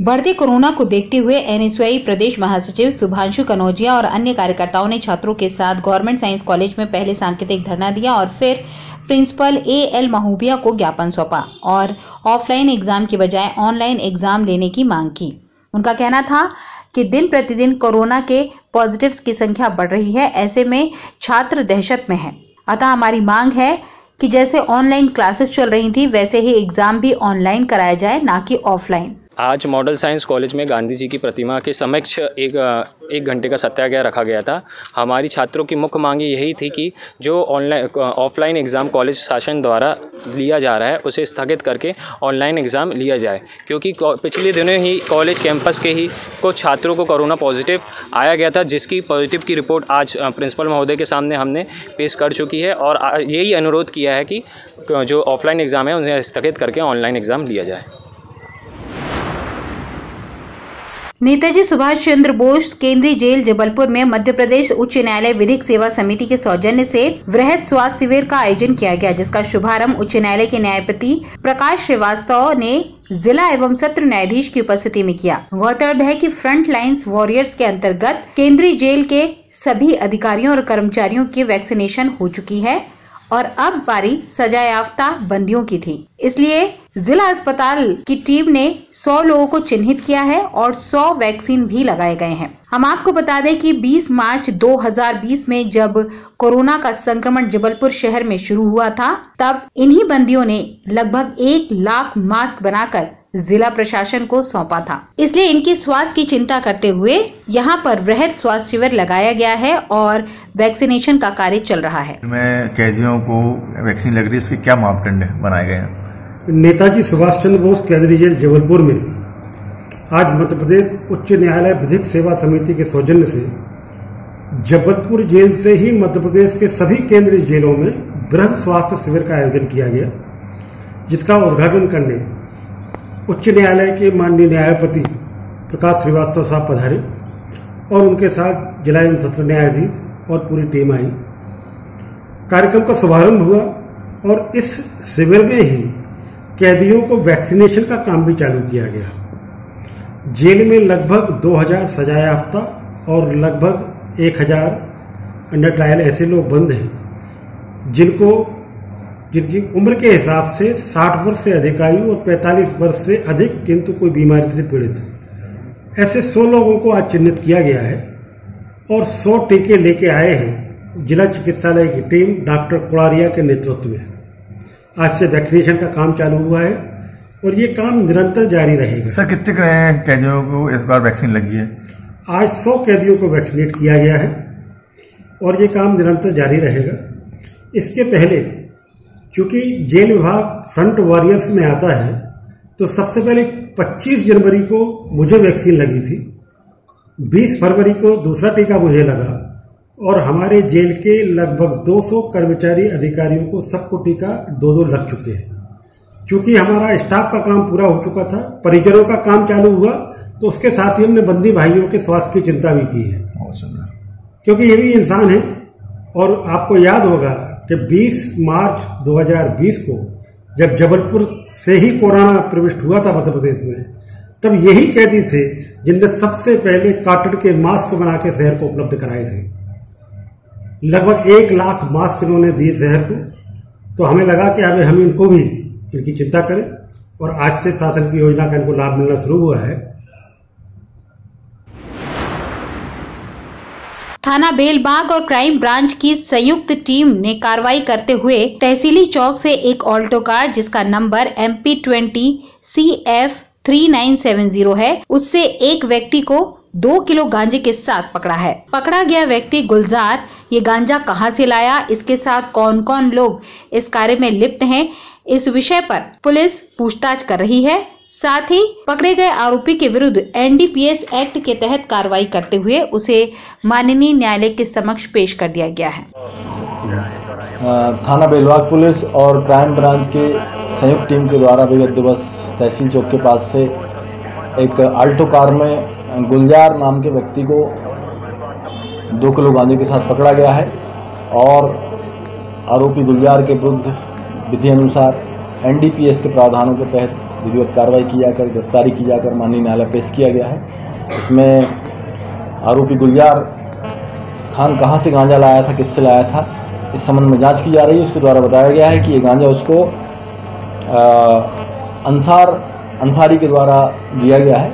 बढ़ते कोरोना को देखते हुए एनएसयूआई प्रदेश महासचिव सुभांशु कनौजिया और अन्य कार्यकर्ताओं ने छात्रों के साथ गवर्नमेंट साइंस कॉलेज में पहले सांकेतिक धरना दिया और फिर प्रिंसिपल ए एल महूबिया को ज्ञापन सौंपा और ऑफलाइन एग्ज़ाम की बजाय ऑनलाइन एग्ज़ाम लेने की मांग की। उनका कहना था कि दिन प्रतिदिन कोरोना के पॉजिटिव्स की संख्या बढ़ रही है, ऐसे में छात्र दहशत में है। अतः हमारी मांग है कि जैसे ऑनलाइन क्लासेस चल रही थी, वैसे ही एग्ज़ाम भी ऑनलाइन कराया जाए, ना कि ऑफलाइन। आज मॉडल साइंस कॉलेज में गांधी जी की प्रतिमा के समक्ष एक एक घंटे का सत्याग्रह रखा गया था। हमारी छात्रों की मुख्य मांग यही थी कि जो ऑनलाइन ऑफलाइन एग्ज़ाम कॉलेज शासन द्वारा लिया जा रहा है, उसे स्थगित करके ऑनलाइन एग्ज़ाम लिया जाए। क्योंकि पिछले दिनों ही कॉलेज कैंपस के ही कुछ छात्रों को कोरोना पॉजिटिव आया गया था, जिसकी पॉजिटिव की रिपोर्ट आज प्रिंसिपल महोदय के सामने हमने पेश कर चुकी है और यही अनुरोध किया है कि जो ऑफलाइन एग्ज़ाम है, उन्हें स्थगित करके ऑनलाइन एग्ज़ाम लिया जाए। नेताजी सुभाष चंद्र बोस केंद्रीय जेल जबलपुर में मध्य प्रदेश उच्च न्यायालय विधिक सेवा समिति के सौजन्य से वृहद स्वास्थ्य शिविर का आयोजन किया गया, जिसका शुभारंभ उच्च न्यायालय के न्यायपति प्रकाश श्रीवास्तव ने जिला एवं सत्र न्यायाधीश की उपस्थिति में किया। गौरतलब है कि फ्रंट लाइन्स वॉरियर्स के अंतर्गत केंद्रीय जेल के सभी अधिकारियों और कर्मचारियों की वैक्सीनेशन हो चुकी है। और अब पारी सजायाफ्ता बंदियों की थी। इसलिए जिला अस्पताल की टीम ने 100 लोगों को चिन्हित किया है और 100 वैक्सीन भी लगाए गए हैं। हम आपको बता दें कि 20 मार्च 2020 में जब कोरोना का संक्रमण जबलपुर शहर में शुरू हुआ था, तब इन्हीं बंदियों ने लगभग एक लाख मास्क बनाकर जिला प्रशासन को सौंपा था। इसलिए इनकी स्वास्थ्य की चिंता करते हुए यहाँ पर वृहद स्वास्थ्य शिविर लगाया गया है और वैक्सीनेशन का कार्य चल रहा है। में कैदियों को वैक्सीन लग रही है इसके क्या मापदंड बनाए गए हैं? नेताजी सुभाष चंद्र बोस केंद्रीय जेल जबलपुर में। आज मध्य प्रदेश उच्च न्यायालय विधिक सेवा समिति के सौजन्य से जबलपुर जेल से ही मध्य प्रदेश के सभी केंद्रीय जेलों में वृहद स्वास्थ्य शिविर का आयोजन किया गया जिसका उद्घाटन करने उच्च न्यायालय के माननीय न्यायपति प्रकाश श्रीवास्तव साहब पधारे और उनके साथ जिला एवं सत्र न्यायाधीश और पूरी टीम आई। कार्यक्रम का शुभारंभ हुआ और इस शिविर में ही कैदियों को वैक्सीनेशन का काम भी चालू किया गया। जेल में लगभग 2000 सजायाफ्ता और लगभग 1000 अंडर ट्रायल ऐसे लोग बंद हैं, जिनको जिनकी उम्र के हिसाब से 60 वर्ष से अधिक आयु और 45 वर्ष से अधिक किंतु कोई बीमारी से पीड़ित। ऐसे 100 लोगों को आज चिन्हित किया गया है और 100 टीके लेके आए हैं। जिला चिकित्सालय की टीम डॉक्टर कुड़ारिया के नेतृत्व में। आज से वैक्सीनेशन का काम चालू हुआ है और ये काम निरंतर जारी रहेगा। सर कितने कैदियों को इस बार वैक्सीन लगी है? आज सौ कैदियों को वैक्सीनेट किया गया है और ये काम निरंतर जारी रहेगा। इसके पहले क्योंकि जेल विभाग फ्रंट वॉरियर्स में आता है तो सबसे पहले 25 जनवरी को मुझे वैक्सीन लगी थी 20 फरवरी को दूसरा टीका मुझे लगा और हमारे जेल के लगभग 200 कर्मचारी अधिकारियों को सबको टीका दो दो लग चुके हैं। क्योंकि हमारा स्टाफ का काम पूरा हो चुका था परिजनों का काम चालू हुआ तो उसके साथ ही हमने बंदी भाइयों के स्वास्थ्य की चिंता भी की है। क्योंकि ये भी इंसान है और आपको याद होगा कि 20 मार्च 2020 को जब जबलपुर से ही कोरोना प्रविष्ट हुआ था मध्य प्रदेश में, तब यही कैदी थे जिनने सबसे पहले काटन के मास्क बना के शहर को उपलब्ध कराए थे। लगभग एक लाख मास्क इन्होंने दिए शहर को। तो हमें लगा कि अब हम इनको भी इनकी चिंता करें और आज से शासन की योजना का इनको लाभ मिलना शुरू हुआ है। थाना बेलबाग और क्राइम ब्रांच की संयुक्त टीम ने कार्रवाई करते हुए तहसीली चौक से एक ऑल्टो कार, जिसका number M P twenty C F three nine seven zero है, उससे एक व्यक्ति को दो किलो गांजे के साथ पकड़ा है। पकड़ा गया व्यक्ति गुलजार, ये गांजा कहाँ से लाया, इसके साथ कौन कौन लोग इस कार्य में लिप्त हैं, इस विषय पर पुलिस पूछताछ कर रही है। साथ ही पकड़े गए आरोपी के विरुद्ध एनडीपीएस एक्ट के तहत कार्रवाई करते हुए उसे माननीय न्यायालय के समक्ष पेश कर दिया गया है। थाना बेलवाग पुलिस और क्राइम ब्रांच के संयुक्त टीम के द्वारा विगत दिवस तहसील चौक के पास से एक आल्टो कार में गुलजार नाम के व्यक्ति को दो किलो गांजे के साथ पकड़ा गया है और आरोपी गुलजार के विरुद्ध विधि अनुसार एनडीपीएस के प्रावधानों के तहत विधिवत कार्रवाई की जाकर गिरफ्तारी की जाकर माननीय न्यायालय पेश किया गया है। इसमें आरोपी गुलजार खान कहाँ से गांजा लाया था किससे लाया था इस संबंध में जाँच की जा रही है। उसके द्वारा बताया गया है कि ये गांजा उसको आ, अंसार अंसारी के द्वारा दिया गया है।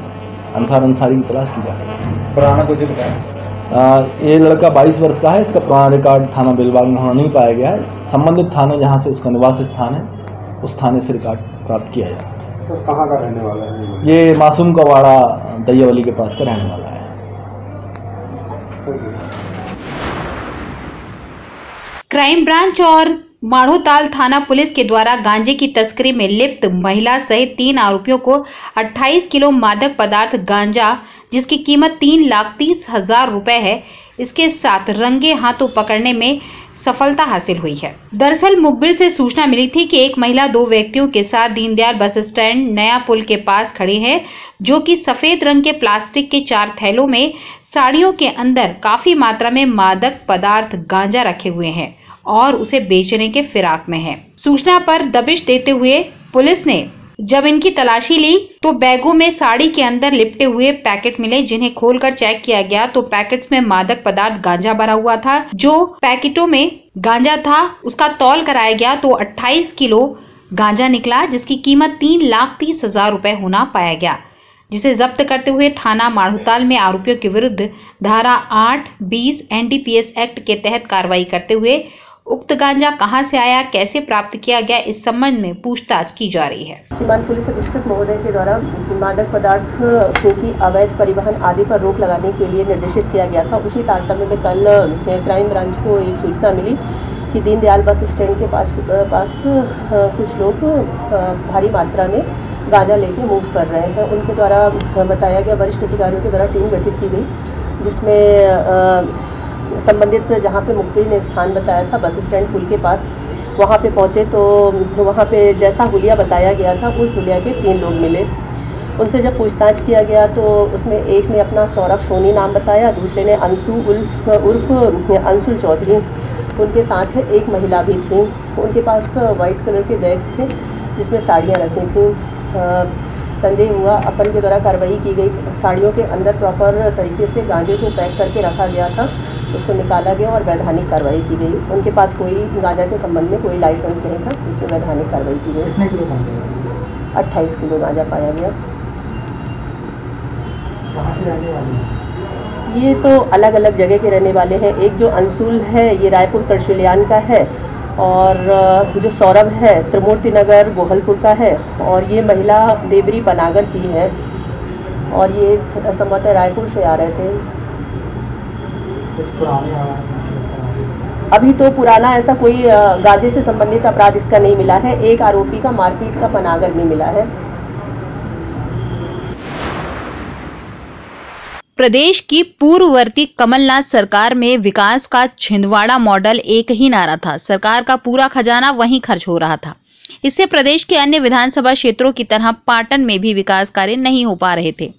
अंसार अंसारी की तलाश की जा रही है। पुराना कुछ बताया? ये लड़का 22 वर्ष का है इसका पुराना रिकॉर्ड थाना बेलबाग में होना नहीं पाया गया है। संबंधित थाने जहाँ से उसका निवास स्थान है उस थाने से रिकॉर्ड प्राप्त किया जाए तो कहाँ का रहने वाला है? ये मासूम का वाड़ा दैयावली के पास का रहने वाला है। क्राइम ब्रांच और माढ़ोताल थाना पुलिस के द्वारा गांजे की तस्करी में लिप्त महिला सहित तीन आरोपियों को 28 किलो मादक पदार्थ गांजा जिसकी कीमत तीन लाख तीस हज़ार रुपए है इसके साथ रंगे हाथों पकड़ने में सफलता हासिल हुई है। दरअसल मुखबिर से सूचना मिली थी कि एक महिला दो व्यक्तियों के साथ दीनदयाल बस स्टैंड नया पुल के पास खड़ी है, जो कि सफ़ेद रंग के प्लास्टिक के चार थैलों में साड़ियों के अंदर काफ़ी मात्रा में मादक पदार्थ गांजा रखे हुए हैं और उसे बेचने के फिराक में है। सूचना पर दबिश देते हुए पुलिस ने जब इनकी तलाशी ली तो बैगों में साड़ी के अंदर लिपटे हुए पैकेट मिले, जिन्हें खोलकर चेक किया गया तो पैकेट्स में मादक पदार्थ गांजा भरा हुआ था, जो पैकेटों में गांजा था, उसका तौल कराया गया तो 28 किलो गांजा निकला, जिसकी कीमत तीन लाख तीस हज़ार रूपए होना पाया गया। जिसे जब्त करते हुए थाना माढ़ोताल में आरोपियों के विरुद्ध धारा आठ बीस एनडीपीएस एक्ट के तहत कार्रवाई करते हुए उक्त गांजा कहाँ से आया, कैसे प्राप्त किया गया, इस संबंध में पूछताछ की जा रही है। सीमांत पुलिस अधीक्षक महोदय के द्वारा मादक पदार्थ की अवैध परिवहन आदि पर रोक लगाने के लिए निर्देशित किया गया था। उसी तारतम्य में कल क्राइम ब्रांच को एक सूचना मिली कि दीनदयाल बस स्टैंड के पास पास कुछ लोग भारी मात्रा में गांजा लेके मूव कर रहे हैं। उनके द्वारा बताया गया वरिष्ठ अधिकारियों के द्वारा टीम गठित की गई, जिसमें संबंधित जहाँ पे मुखबिर ने स्थान बताया था, बस स्टैंड पुल के पास वहाँ पे पहुँचे तो वहाँ पे जैसा हुलिया बताया गया था, उस हुलिया के तीन लोग मिले। उनसे जब पूछताछ किया गया तो उसमें एक ने अपना सौरभ सोनी नाम बताया, दूसरे ने अंशु उल्फ, उर्फ़ अंशुल चौधरी। उनके साथ एक महिला भी थी। उनके पास वाइट कलर के बैग्स थे, जिसमें साड़ियाँ रखी थी। संदेह हुआ, अपन के द्वारा कार्रवाई की गई। साड़ियों के अंदर प्रॉपर तरीके से गांजे को पैक करके रखा गया था। उसको निकाला गया और वैधानिक कार्रवाई की गई। उनके पास कोई गांजा के संबंध में कोई लाइसेंस नहीं था जिसमें वैधानिक कार्रवाई की गई। कितने किलो गांजा अट्ठाईस किलो गांजा पाया गया। ये तो अलग अलग जगह के रहने वाले हैं। एक जो अंशुल है ये रायपुर करशिलियान का है और जो सौरभ है त्रिमूर्ति नगर गोहलपुर का है और ये महिला देवरी पनागर की है। और ये संभवतः रायपुर से आ रहे थे। अभी तो पुराना ऐसा कोई गांजे से संबंधित अपराध इसका नहीं मिला है। एक आरोपी का मारपीट का पनागर भी मिला है। प्रदेश की पूर्ववर्ती कमलनाथ सरकार में विकास का छिंदवाड़ा मॉडल एक ही नारा था। सरकार का पूरा खजाना वहीं खर्च हो रहा था। इससे प्रदेश के अन्य विधानसभा क्षेत्रों की तरह पाटन में भी विकास कार्य नहीं हो पा रहे थे।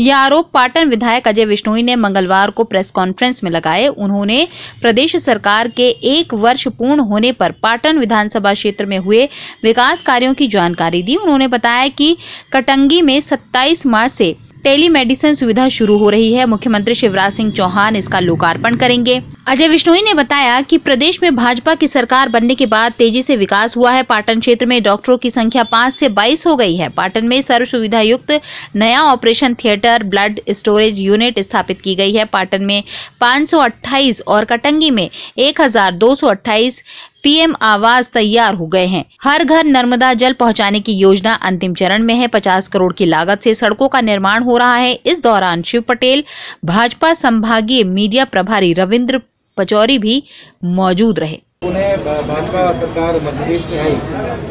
यह आरोप पाटन विधायक अजय विष्णोई ने मंगलवार को प्रेस कॉन्फ्रेंस में लगाए। उन्होंने प्रदेश सरकार के एक वर्ष पूर्ण होने पर पाटन विधानसभा क्षेत्र में हुए विकास कार्यों की जानकारी दी। उन्होंने बताया कि कटंगी में 27 मार्च से टेलीमेडिसिन सुविधा शुरू हो रही है। मुख्यमंत्री शिवराज सिंह चौहान इसका लोकार्पण करेंगे। अजय विश्नोई ने बताया कि प्रदेश में भाजपा की सरकार बनने के बाद तेज़ी से विकास हुआ है। पाटन क्षेत्र में डॉक्टरों की संख्या पाँच से बाईस हो गई है। पाटन में सर्व सुविधा युक्त नया operation theatre, blood storage unit स्थापित की गई है। पाटन में 528 और कटंगी में 1228 पीएम आवास तैयार हो गए हैं। हर घर नर्मदा जल पहुँचाने की योजना अंतिम चरण में है। 50 करोड़ की लागत से सड़कों का निर्माण हो रहा है। इस दौरान शिव पटेल भाजपा संभागीय मीडिया प्रभारी रविंद्र पचौरी भी मौजूद रहे। उन्हें भाजपा सरकार मध्य प्रदेश में आई।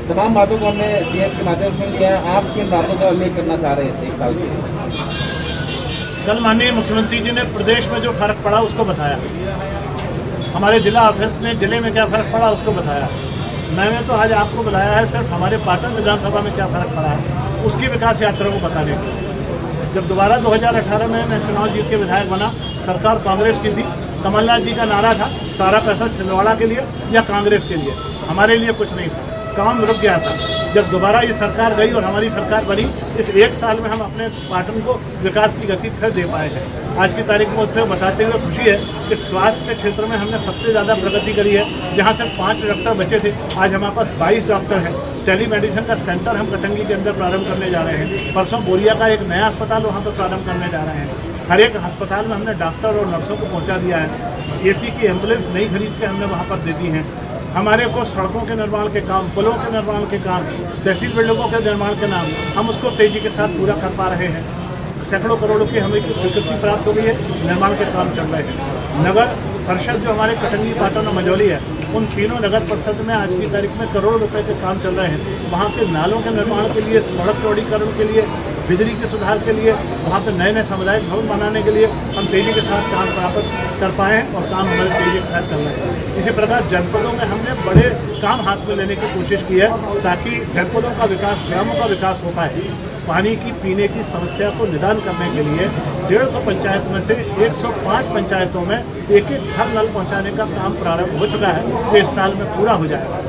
तमाम बातों को हमने सीएम के माध्यम से लिया है। आप किन बातों का उल्लेख करना चाह रहे हैं एक साल के? कल माननीय मुख्यमंत्री जी ने प्रदेश में जो फ़र्क पड़ा उसको बताया। हमारे जिला ऑफ़िस में, ज़िले में क्या फ़र्क पड़ा उसको बताया। मैंने तो आज आपको बुलाया है, सिर्फ़ हमारे पाटन विधानसभा में क्या फ़र्क पड़ा है, उसकी विकास यात्रा को बताने के जब दोबारा 2018 में मैं चुनाव जीत के विधायक बना, सरकार कांग्रेस की थी, कमलनाथ जी का नारा था, सारा पैसा छिंदवाड़ा के लिए या कांग्रेस के लिए? हमारे लिए कुछ नहीं था। काम रुक गया था। जब दोबारा ये सरकार गई और हमारी सरकार बनी, इस एक साल में हम अपने पाटन को विकास की गति फिर दे पाए हैं। आज की तारीख में उससे बताते हुए खुशी है कि स्वास्थ्य के क्षेत्र में हमने सबसे ज़्यादा प्रगति करी है, जहाँ से पाँच डॉक्टर बचे थे। आज हमारे पास बाईस डॉक्टर हैं। टेली मेडिसिन का सेंटर हम कटंगी के अंदर प्रारंभ करने जा रहे हैं। परसों बोरिया का एक नया अस्पताल वहाँ पर प्रारंभ करने जा रहे हैं। हर एक अस्पताल में हमने डॉक्टर और नर्सों को पहुँचा दिया है। एसी की एंबुलेंस नई खरीद के हमने वहाँ पर दे दी हैं। हमारे को सड़कों के निर्माण के काम, पुलों के निर्माण के काम, तहसील बिल्डिंगों के निर्माण के नाम, हम उसको तेज़ी के साथ पूरा कर पा रहे हैं। सैकड़ों करोड़ों की हमें स्वीकृति प्राप्त हो गई है, निर्माण के काम चल रहे हैं। नगर परिषद जो हमारे कटंगी पाटन और मजौली है, उन तीनों नगर परिषद में आज की तारीख में करोड़ रुपए के काम चल रहे हैं। वहाँ के नालों के निर्माण के लिए, सड़क चौड़ीकरण के लिए बिजली के सुधार के लिए, वहाँ पर नए नए सामुदायिक भवन बनाने के लिए हम तेज़ी के साथ काम प्राप्त कर पाए हैं और काम हमारे तेज़ी के साथ चल रहे हैं। इसी प्रकार जनपदों में हमने बड़े काम हाथ में लेने की कोशिश की है ताकि जनपदों का विकास, ग्रामों का विकास हो पाए। पानी की, पीने की समस्या को निदान करने के लिए डेढ़ सौ पंचायत में से 105 पंचायतों में एक एक घर नल पहुँचाने का काम प्रारंभ हो चुका है। जो इस साल में पूरा हो जाएगा।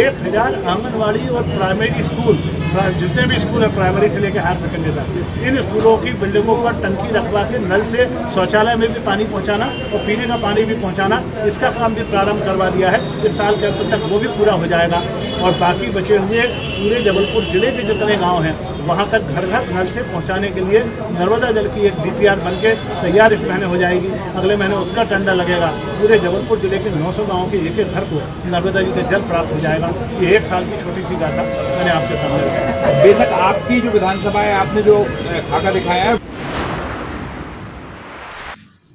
एक हज़ार आंगनबाड़ी और प्राइमरी स्कूल जितने भी स्कूल है प्राइमरी से लेकर हायर सेकेंडरी तक, इन स्कूलों की बिल्डिंगों पर टंकी रखवा के नल से शौचालय में भी पानी पहुंचाना और पीने का पानी भी पहुंचाना, इसका काम भी प्रारंभ करवा दिया है। इस साल के अंत तक वो भी पूरा हो जाएगा। और बाकी बचे हुए पूरे जबलपुर ज़िले के जितने गाँव हैं वहाँ तक घर घर नल से पहुँचाने के लिए नर्मदा जल की एक डीपीआर बन के तैयार इस महीने हो जाएगी। अगले महीने उसका टेंडर लगेगा। पूरे जबलपुर ज़िले के 900 गाँवों के एक एक घर को नर्मदा जी का जल प्राप्त हो जाएगा। ये एक साल की छोटी सी गाथा मैंने आपके सामने रखा बेशक आपकी जो विधानसभा है आपने जो खाका दिखाया है।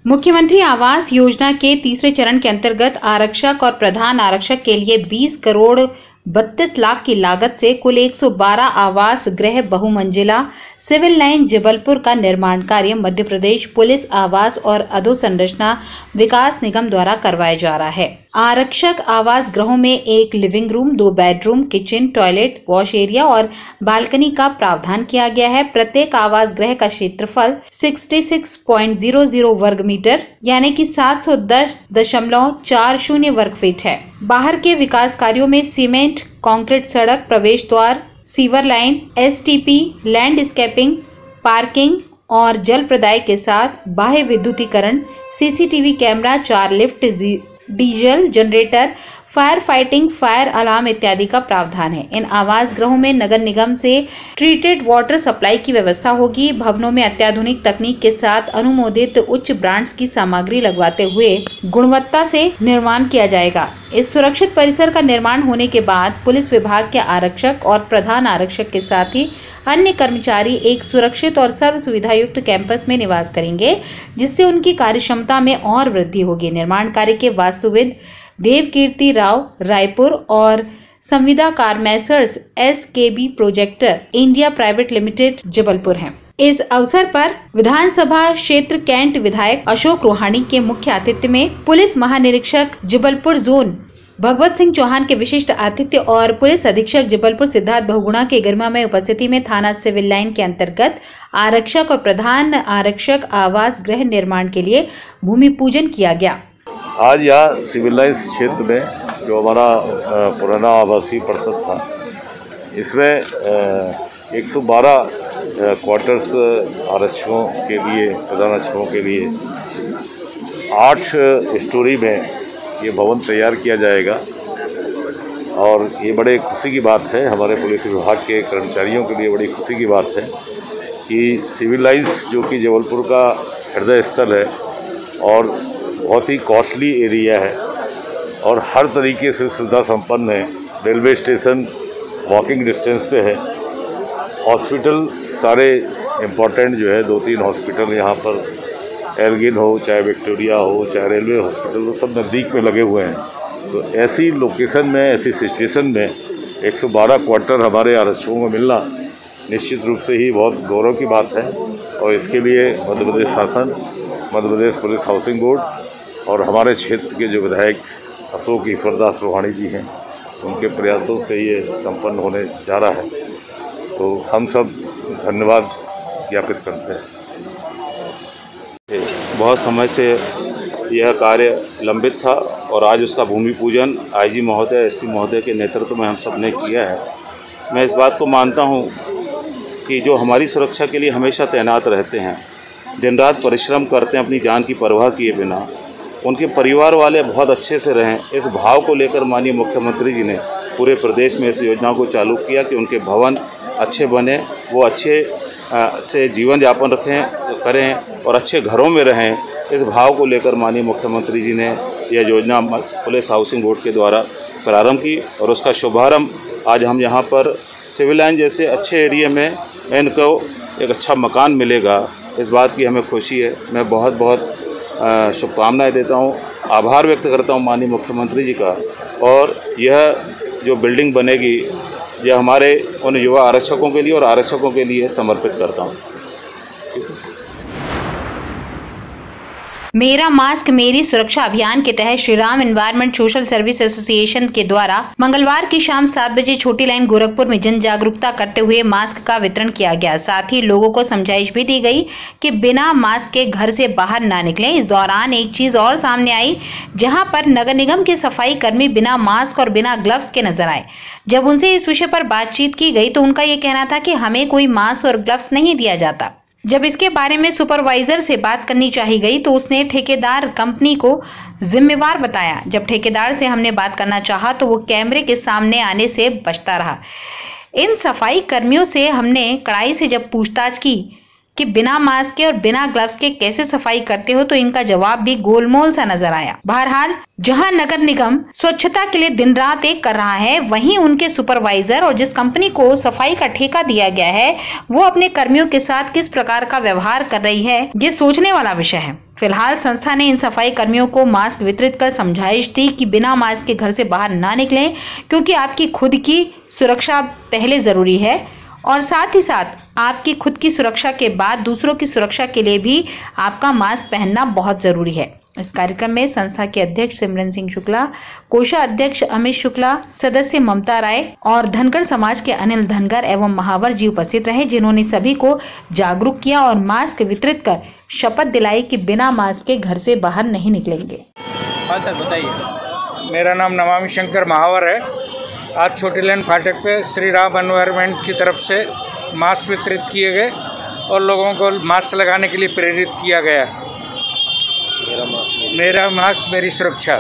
मुख्यमंत्री आवास योजना के तीसरे चरण के अंतर्गत आरक्षक और प्रधान आरक्षक के लिए 20 करोड़ बत्तीस लाख की लागत से कुल 112 आवास गृह बहुमंजिला सिविल लाइन जबलपुर का निर्माण कार्य मध्य प्रदेश पुलिस, आवास और अधोसंरचना विकास निगम द्वारा करवाया जा रहा है। आरक्षक आवास गृहों में एक लिविंग रूम दो bedroom kitchen toilet wash area और बालकनी का प्रावधान किया गया है। प्रत्येक आवास गृह का क्षेत्रफल 66.00 वर्ग मीटर, यानी कि सात सौ दस दशमलव चार शून्य वर्ग फीट है। बाहर के विकास कार्यों में सीमेंट, कंक्रीट सड़क, प्रवेश द्वार sewer line STP landscaping, parking और जल प्रदाय के साथ बाह्य विद्युतीकरण सीसीटीवी कैमरा, चार lift diesel generator fire fighting, fire alarm इत्यादि का प्रावधान है। इन आवास गृहों में नगर निगम से ट्रीटेड वाटर सप्लाई की व्यवस्था होगी। भवनों में अत्याधुनिक तकनीक के साथ अनुमोदित उच्च ब्रांड्स की सामग्री लगवाते हुए गुणवत्ता से निर्माण किया जाएगा। इस सुरक्षित परिसर का निर्माण होने के बाद पुलिस विभाग के आरक्षक और प्रधान आरक्षक के साथ ही अन्य कर्मचारी एक सुरक्षित और सर्व सुविधा युक्त कैंपस में निवास करेंगे, जिससे उनकी कार्यक्षमता में और वृद्धि होगी। निर्माण कार्य के वास्तुविद देव कीर्ति राव, रायपुर और संविदा car Messrs S K B projector, India private limited, Jabalpur हैं। इस अवसर पर विधानसभा क्षेत्र कैंट विधायक अशोक रोहानी के मुख्य आतिथ्य में पुलिस महानिरीक्षक जबलपुर जोन, भगवत सिंह चौहान के विशिष्ट आतिथ्य और पुलिस अधीक्षक जबलपुर सिद्धार्थ बहुगुणा के गरिमा में उपस्थिति में थाना सिविल लाइन के अंतर्गत आरक्षक और प्रधान आरक्षक आवास गृह निर्माण के लिए भूमि पूजन किया गया आज यहाँ सिविल लाइन्स क्षेत्र में जो हमारा पुराना आवासीय परिषद था, इसमें 112 क्वार्टर्स आरक्षकों के लिए, प्रधान आरक्षकों के लिए आठ स्टोरी में ये भवन तैयार किया जाएगा। और ये बड़े खुशी की बात है, हमारे पुलिस विभाग के कर्मचारियों के लिए बड़ी खुशी की बात है कि सिविल लाइन्स जो कि जबलपुर का हृदय स्थल है, और बहुत ही कॉस्टली एरिया है और हर तरीके से सुविधा संपन्न है। रेलवे स्टेशन वॉकिंग डिस्टेंस पे है। हॉस्पिटल सारे इम्पोर्टेंट जो है दो तीन हॉस्पिटल यहाँ पर एलगिन हो, चाहे विक्टोरिया हो, चाहे रेलवे हॉस्पिटल हो, सब नज़दीक में लगे हुए हैं। तो ऐसी लोकेशन में, ऐसी सिचुएशन में 112 क्वार्टर हमारे आरक्षकों को मिलना निश्चित रूप से ही बहुत गौरव की बात है। और इसके लिए मध्य प्रदेश शासन Madhya Pradesh police housing board और हमारे क्षेत्र के जो विधायक अशोक ईश्वरदास रोहाणी जी हैं, उनके प्रयासों से ये संपन्न होने जा रहा है। तो हम सब धन्यवाद ज्ञापित करते हैं। बहुत समय से यह कार्य लंबित था और आज उसका भूमि पूजन, आईजी महोदय, एसपी महोदय के नेतृत्व में हम सबने किया है। मैं इस बात को मानता हूँ कि जो हमारी सुरक्षा के लिए हमेशा तैनात रहते हैं दिन रात परिश्रम करते हैं, अपनी जान की परवाह किए बिना। उनके परिवार वाले बहुत अच्छे से रहें। इस भाव को लेकर माननीय मुख्यमंत्री जी ने पूरे प्रदेश में इस योजना को चालू किया कि उनके भवन अच्छे बने, वो अच्छे से जीवन यापन रखें, करें और अच्छे घरों में रहें। इस भाव को लेकर माननीय मुख्यमंत्री जी ने यह योजना पुलिस हाउसिंग बोर्ड के द्वारा प्रारंभ की और उसका शुभारंभ आज हम यहाँ पर सिविल लाइन जैसे अच्छे एरिए में इनको एक अच्छा मकान मिलेगा। इस बात की हमें खुशी है। मैं बहुत बहुत शुभकामनाएँ देता हूँ, आभार व्यक्त करता हूँ माननीय मुख्यमंत्री जी का। और यह जो बिल्डिंग बनेगी, यह हमारे उन युवा आरक्षकों के लिए और आरक्षकों के लिए समर्पित करता हूँ। मेरा मास्क मेरी सुरक्षा अभियान के तहत Shri Ram environment social service association के द्वारा मंगलवार की शाम सात बजे छोटी लाइन गोरखपुर में जन जागरूकता करते हुए मास्क का वितरण किया गया। साथ ही लोगों को समझाइश भी दी गई कि बिना मास्क के घर से बाहर ना निकलें। इस दौरान एक चीज़ और सामने आई, जहाँ पर नगर निगम के सफ़ाई कर्मी बिना मास्क और बिना ग्लव्स के नज़र आए। जब उनसे इस विषय पर बातचीत की गई तो उनका ये कहना था कि हमें कोई मास्क और ग्लव्स नहीं दिया जाता। जब इसके बारे में सुपरवाइजर से बात करनी चाही गई तो उसने ठेकेदार कंपनी को जिम्मेवार बताया। जब ठेकेदार से हमने बात करना चाहा तो वो कैमरे के सामने आने से बचता रहा। इन सफ़ाई कर्मियों से हमने कड़ाई से जब पूछताछ की कि बिना मास्क के और बिना ग्लव्स के कैसे सफ़ाई करते हो तो इनका जवाब भी गोलमोल सा नज़र आया। बहरहाल, जहाँ नगर निगम स्वच्छता के लिए दिन रात एक कर रहा है, वहीं उनके सुपरवाइजर और जिस कंपनी को सफ़ाई का ठेका दिया गया है, वो अपने कर्मियों के साथ किस प्रकार का व्यवहार कर रही है, ये सोचने वाला विषय है। फ़िलहाल, संस्था ने इन सफ़ाई कर्मियों को मास्क वितरित कर समझाइश दी कि बिना मास्क के घर से बाहर ना निकलें, क्योंकि आपकी खुद की सुरक्षा पहले ज़रूरी है, और साथ ही साथ आपकी खुद की सुरक्षा के बाद दूसरों की सुरक्षा के लिए भी आपका मास्क पहनना बहुत ज़रूरी है। इस कार्यक्रम में संस्था के अध्यक्ष सिमरन सिंह शुक्ला, कोषा अध्यक्ष अमित शुक्ला, सदस्य ममता राय और धनगर समाज के अनिल धनगर एवं महावर जी उपस्थित रहे, जिन्होंने सभी को जागरूक किया और मास्क वितरित कर शपथ दिलाई कि बिना मास्क के घर से बाहर नहीं निकलेंगे। हाँ बताइए। मेरा नाम नमामि शंकर महावर है। आज छोटी लाइन फाटक पे श्री राम एनवायरमेंट की तरफ़ से मास्क वितरित किए गए और लोगों को मास्क लगाने के लिए प्रेरित किया गया। मेरा मास्क मेरी सुरक्षा।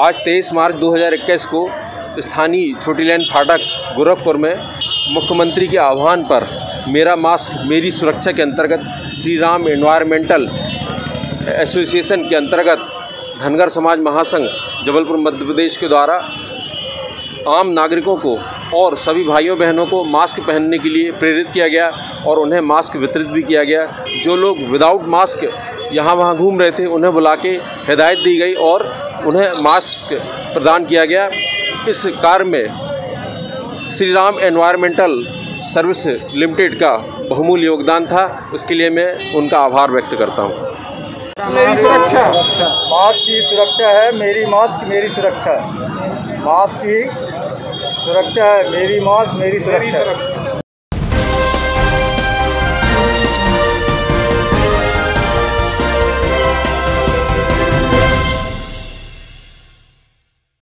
आज 23 मार्च 2021 को स्थानीय छोटी लाइन फाटक गोरखपुर में मुख्यमंत्री के आह्वान पर मेरा मास्क मेरी सुरक्षा के अंतर्गत श्री राम एनवायरमेंटल एसोसिएशन के अंतर्गत धनगर समाज महासंघ जबलपुर मध्य प्रदेश के द्वारा आम नागरिकों को और सभी भाइयों बहनों को मास्क पहनने के लिए प्रेरित किया गया और उन्हें मास्क वितरित भी किया गया। जो लोग विदाउट मास्क यहाँ वहाँ घूम रहे थे, उन्हें बुला के हिदायत दी गई और उन्हें मास्क प्रदान किया गया। इस कार्य में Shri Ram environmental service limited का बहुमूल्य योगदान था। उसके लिए मैं उनका आभार व्यक्त करता हूँ। मेरी सुरक्षा। मास्क की सुरक्षा है, मेरी मास्क मेरी सुरक्षा। मास्क की सुरक्षा है मेरी मौत मेरी सुरक्षा